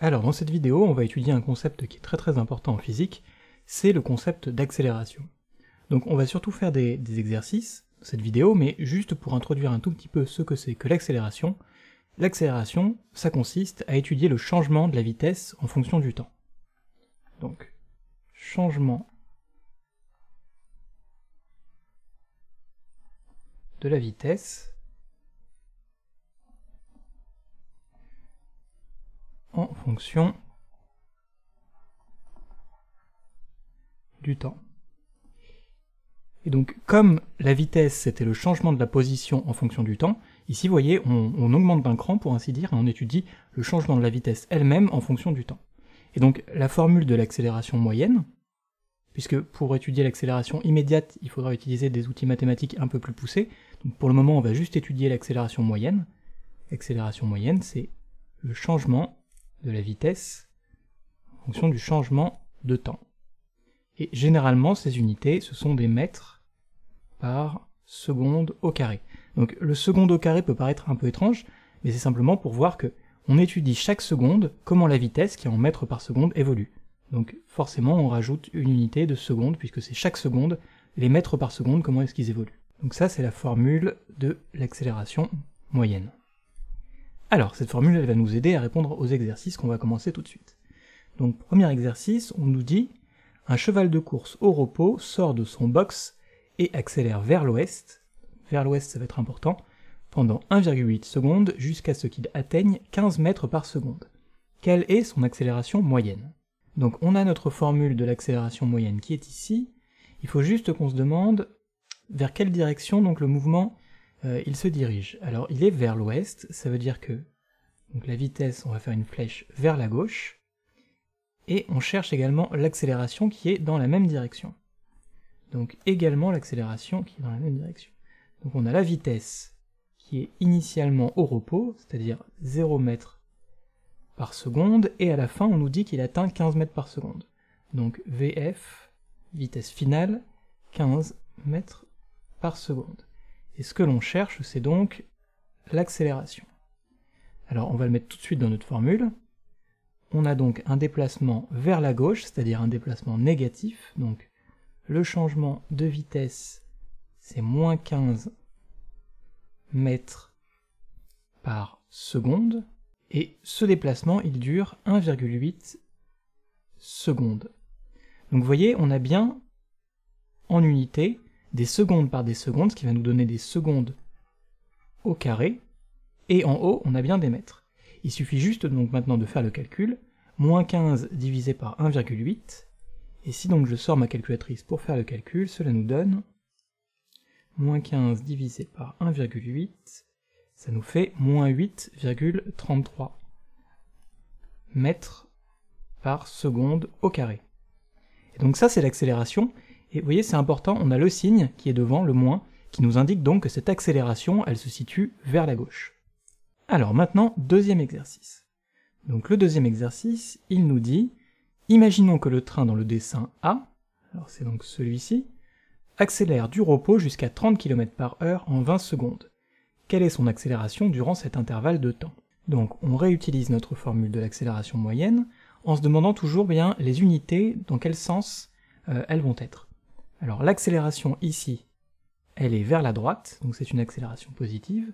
Alors dans cette vidéo, on va étudier un concept qui est très très important en physique, c'est le concept d'accélération. Donc on va surtout faire des, exercices cette vidéo, mais juste pour introduire un tout petit peu ce que c'est que l'accélération, l'accélération, ça consiste à étudier le changement de la vitesse en fonction du temps. Donc, changement de la vitesse du temps. Et donc, comme la vitesse, c'était le changement de la position en fonction du temps, ici, vous voyez, on, augmente d'un cran, pour ainsi dire, et on étudie le changement de la vitesse elle-même en fonction du temps. Et donc, la formule de l'accélération moyenne, puisque pour étudier l'accélération immédiate, il faudra utiliser des outils mathématiques un peu plus poussés, pour le moment, on va juste étudier l'accélération moyenne. L'accélération moyenne, c'est le changement de la vitesse en fonction du changement de temps. Et généralement, ces unités, ce sont des mètres par seconde au carré. Donc le seconde au carré peut paraître un peu étrange, mais c'est simplement pour voir que on étudie chaque seconde comment la vitesse, qui est en mètres par seconde, évolue. Donc forcément, on rajoute une unité de seconde, puisque c'est chaque seconde, les mètres par seconde, comment est-ce qu'ils évoluent. Donc ça, c'est la formule de l'accélération moyenne. Alors, cette formule, elle va nous aider à répondre aux exercices qu'on va commencer tout de suite. Donc, premier exercice, on nous dit un cheval de course au repos sort de son box et accélère vers l'ouest, vers l'ouest ça va être important, pendant 1,8 secondes jusqu'à ce qu'il atteigne 15 mètres par seconde. Quelle est son accélération moyenne? Donc on a notre formule de l'accélération moyenne qui est ici, il faut juste qu'on se demande vers quelle direction donc le mouvement euh, il se dirige. Alors il est vers l'ouest, ça veut dire que la vitesse, on va faire une flèche vers la gauche, et on cherche également l'accélération qui est dans la même direction. Donc également l'accélération qui est dans la même direction. Donc on a la vitesse qui est initialement au repos, c'est-à-dire 0 mètres par seconde, et à la fin on nous dit qu'il atteint 15 mètres par seconde. Donc VF, vitesse finale, 15 mètres par seconde. Et ce que l'on cherche, c'est donc l'accélération. Alors on va le mettre tout de suite dans notre formule. On a donc un déplacement vers la gauche, c'est-à-dire un déplacement négatif, donc le changement de vitesse c'est moins 15 mètres par seconde, et ce déplacement il dure 1,8 secondes. Donc vous voyez, on a bien en unité des secondes par des secondes, ce qui va nous donner des secondes au carré, et en haut, on a bien des mètres. Il suffit juste donc maintenant de faire le calcul, moins 15 divisé par 1,8, et si donc je sors ma calculatrice pour faire le calcul, cela nous donne moins 15 divisé par 1,8, ça nous fait moins 8,33 mètres par seconde au carré. Et donc ça c'est l'accélération, et vous voyez, c'est important, on a le signe qui est devant, le moins, qui nous indique donc que cette accélération, elle se situe vers la gauche. Alors maintenant, deuxième exercice. Donc le deuxième exercice, il nous dit, imaginons que le train dans le dessin A, alors c'est donc celui-ci, accélère du repos jusqu'à 30 km par heure en 20 secondes. Quelle est son accélération durant cet intervalle de temps? Donc on réutilise notre formule de l'accélération moyenne en se demandant toujours bien les unités, dans quel sens euh, elles vont être. Alors l'accélération ici, elle est vers la droite, donc c'est une accélération positive,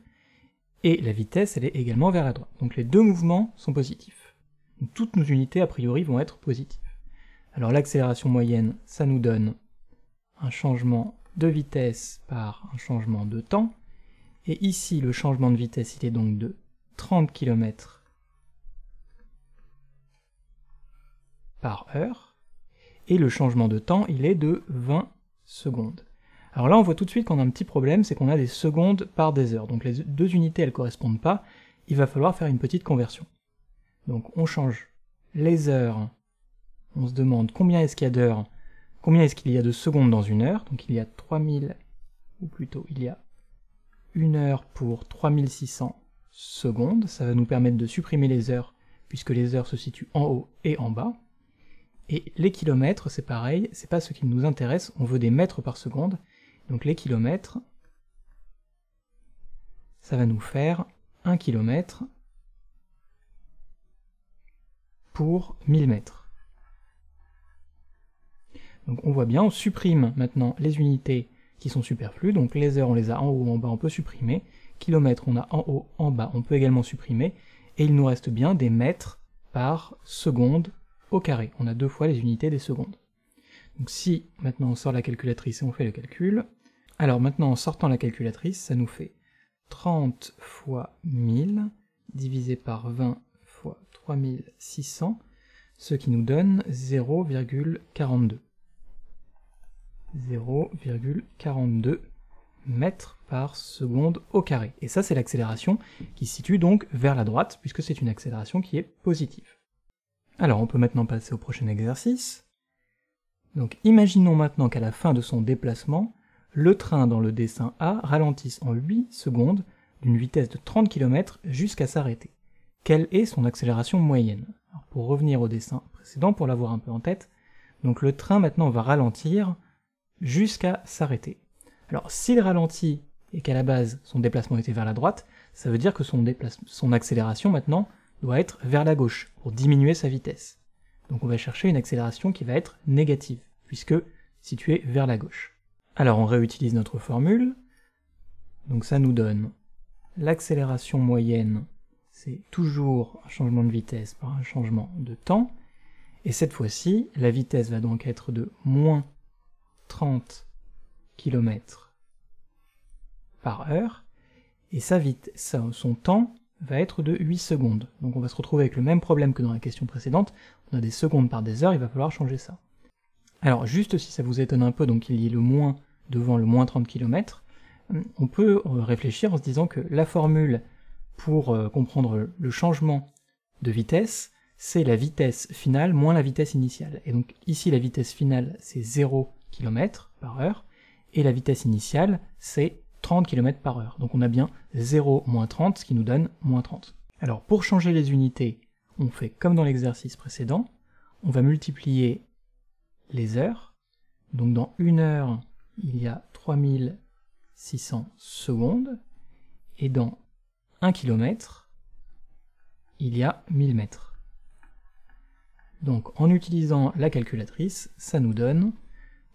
et la vitesse, elle est également vers la droite. Donc les deux mouvements sont positifs. Toutes nos unités, a priori, vont être positives. Alors l'accélération moyenne, ça nous donne un changement de vitesse par un changement de temps, et ici, le changement de vitesse, il est donc de 30 km par heure, et le changement de temps, il est de 20 secondes. Alors là, on voit tout de suite qu'on a un petit problème, c'est qu'on a des secondes par des heures. Donc les deux unités, elles correspondent pas, il va falloir faire une petite conversion. Donc on change les heures, on se demande combien est-ce qu'il y a d'heures, combien est-ce qu'il y a de secondes dans une heure, donc il y a 3000, ou plutôt il y a une heure pour 3600 secondes, ça va nous permettre de supprimer les heures, puisque les heures se situent en haut et en bas. Et les kilomètres, c'est pareil, c'est pas ce qui nous intéresse, on veut des mètres par seconde. Donc les kilomètres, ça va nous faire 1 km pour 1000 mètres. Donc on voit bien, on supprime maintenant les unités qui sont superflues, donc les heures on les a en haut, en bas, on peut supprimer, kilomètres on a en haut, en bas, on peut également supprimer, et il nous reste bien des mètres par seconde carré. On a deux fois les unités des secondes. Donc si maintenant on sort la calculatrice et on fait le calcul, alors maintenant en sortant la calculatrice, ça nous fait 30 fois 1000 divisé par 20 fois 3600, ce qui nous donne 0,42. 0,42 mètres par seconde au carré. Et ça, c'est l'accélération qui se situe donc vers la droite, puisque c'est une accélération qui est positive. Alors, on peut maintenant passer au prochain exercice. Donc, imaginons maintenant qu'à la fin de son déplacement, le train dans le dessin A ralentisse en 8 secondes d'une vitesse de 30 km jusqu'à s'arrêter. Quelle est son accélération moyenne? Pour revenir au dessin précédent, pour l'avoir un peu en tête, donc le train maintenant va ralentir jusqu'à s'arrêter. Alors s'il ralentit et qu'à la base son déplacement était vers la droite, ça veut dire que son, son accélération maintenant doit être vers la gauche pour diminuer sa vitesse. Donc on va chercher une accélération qui va être négative, puisque située vers la gauche. Alors on réutilise notre formule, donc ça nous donne l'accélération moyenne, c'est toujours un changement de vitesse par un changement de temps, et cette fois-ci, la vitesse va donc être de moins 30 km par heure, et sa vitesse, son temps va être de 8 secondes. Donc on va se retrouver avec le même problème que dans la question précédente, on a des secondes par des heures, il va falloir changer ça. Alors juste si ça vous étonne un peu, donc il y ait le moins devant le moins 30 km, on peut réfléchir en se disant que la formule pour euh, comprendre le changement de vitesse, c'est la vitesse finale moins la vitesse initiale. Et donc ici la vitesse finale c'est 0 km par heure, et la vitesse initiale c'est 30 km par heure. Donc on a bien 0 moins 30, ce qui nous donne moins 30. Alors pour changer les unités, on fait comme dans l'exercice précédent, on va multiplier les heures. Donc dans une heure, il y a 3600 secondes, et dans 1 km, il y a 1000 mètres. Donc en utilisant la calculatrice, ça nous donne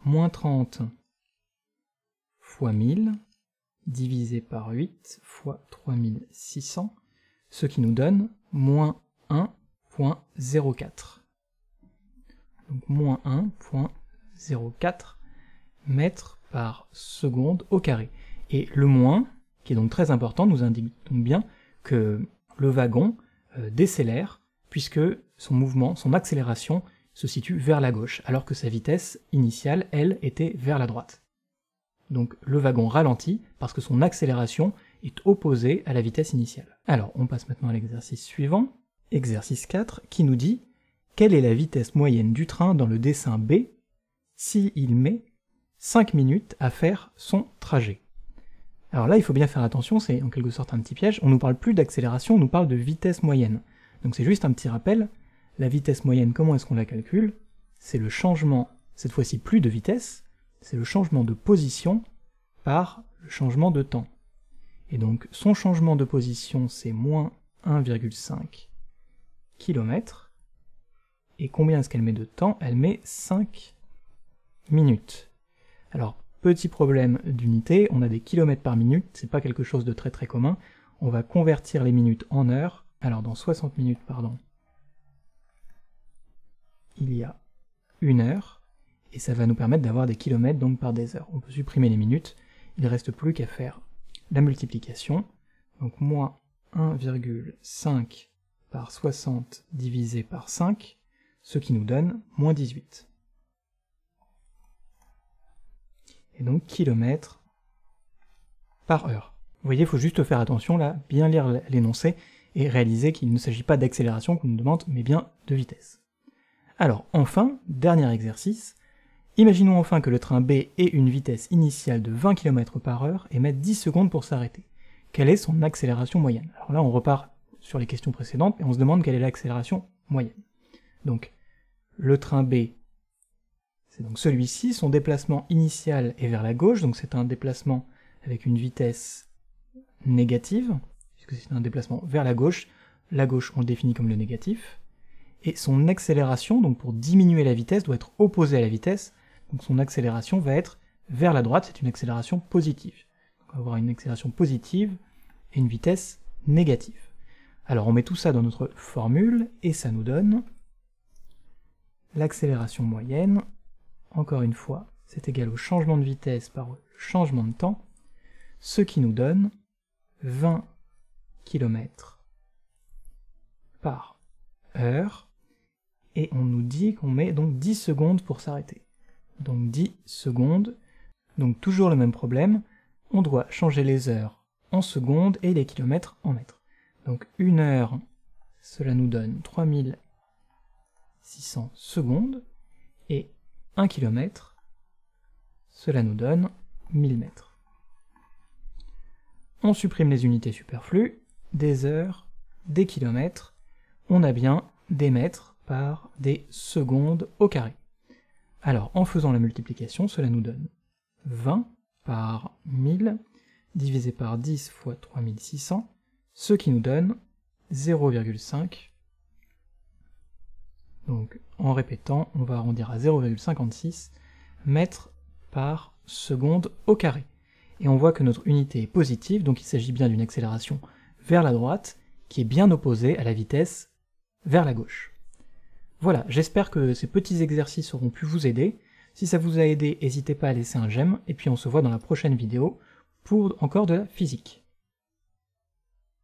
moins 30 fois 1000 divisé par 8 fois 3600, ce qui nous donne moins 1.04. Donc moins 1.04 mètres par seconde au carré. Et le moins, qui est donc très important, nous indique donc bien que le wagon euh, décélère puisque son mouvement, son accélération se situe vers la gauche, alors que sa vitesse initiale, elle, était vers la droite. Donc le wagon ralentit parce que son accélération est opposée à la vitesse initiale. Alors on passe maintenant à l'exercice suivant, exercice 4, qui nous dit quelle est la vitesse moyenne du train dans le dessin B s'il il met 5 minutes à faire son trajet? Alors là, il faut bien faire attention, c'est en quelque sorte un petit piège, on nous parle plus d'accélération, on nous parle de vitesse moyenne. Donc c'est juste un petit rappel, la vitesse moyenne, comment est-ce qu'on la calcule? C'est le changement, cette fois-ci plus de vitesse, c'est le changement de position par le changement de temps. Et donc son changement de position c'est moins 1,5 km. Et combien est-ce qu'elle met de temps? Elle met 5 minutes. Alors, petit problème d'unité, on a des kilomètres par minute, c'est pas quelque chose de très très commun. On va convertir les minutes en heures. Alors dans 60 minutes, pardon, il y a une heure et ça va nous permettre d'avoir des kilomètres donc par des heures. On peut supprimer les minutes, il ne reste plus qu'à faire la multiplication, donc moins 1,5 par 60 divisé par 5, ce qui nous donne moins 18. Et donc kilomètres par heure. Vous voyez, il faut juste faire attention là, bien lire l'énoncé et réaliser qu'il ne s'agit pas d'accélération qu'on nous demande, mais bien de vitesse. Alors enfin, dernier exercice, Imaginons enfin que le train B ait une vitesse initiale de 20 km par heure et mette 10 secondes pour s'arrêter. Quelle est son accélération moyenne? Alors là, on repart sur les questions précédentes et on se demande quelle est l'accélération moyenne. Donc, le train B, c'est donc celui-ci, son déplacement initial est vers la gauche, donc c'est un déplacement avec une vitesse négative, puisque c'est un déplacement vers la gauche. La gauche, on le définit comme le négatif. et son accélération, donc pour diminuer la vitesse, doit être opposée à la vitesse, donc son accélération va être vers la droite, c'est une accélération positive. on va avoir une accélération positive et une vitesse négative. Alors on met tout ça dans notre formule, et ça nous donne l'accélération moyenne, encore une fois, c'est égal au changement de vitesse par le changement de temps, ce qui nous donne 20 km par heure, et on nous dit qu'on met donc 10 secondes pour s'arrêter. Donc 10 secondes, donc toujours le même problème, on doit changer les heures en secondes et les kilomètres en mètres. Donc une heure, cela nous donne 3600 secondes, et 1 km, cela nous donne 1000 mètres. On supprime les unités superflues, des heures, des kilomètres, on a bien des mètres par des secondes au carré. Alors, en faisant la multiplication, cela nous donne 20 par 1000 divisé par 10 fois 3600, ce qui nous donne 0,5. Donc, en répétant, on va arrondir à 0,56 mètres par seconde au carré. Et on voit que notre unité est positive, donc il s'agit bien d'une accélération vers la droite, qui est bien opposée à la vitesse vers la gauche. Voilà, j'espère que ces petits exercices auront pu vous aider. Si ça vous a aidé, n'hésitez pas à laisser un j'aime, et puis on se voit dans la prochaine vidéo pour encore de la physique.